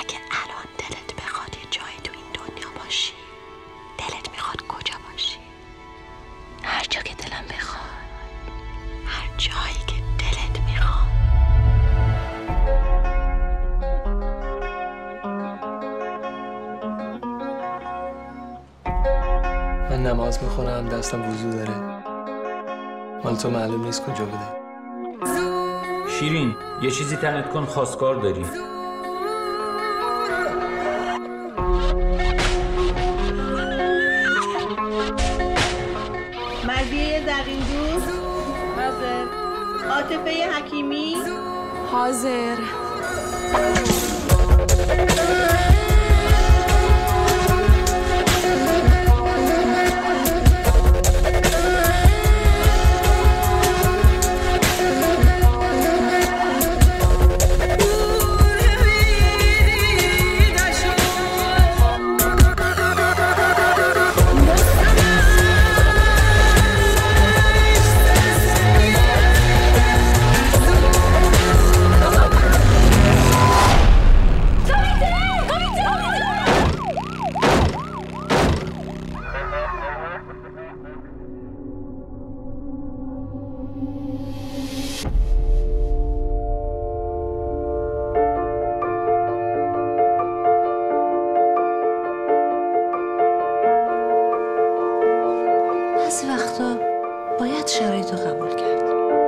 اگه الان دلت بخواد یه جایی تو این دنیا باشی دلت می‌خواد کجا باشی؟ هر جا که دلم بخواد. هر جایی که دلت می‌خواد. من نماز می‌خونم دستم وضو داره. مال تو معلوم نیست کجا بوده. شیرین یه چیزی تنت کن خواستگار داری. مرزیه زرین دوست حاضر. عاطفه حکیمی. حاضر. بعضی وقتا باید شرایط رو قبول کرد.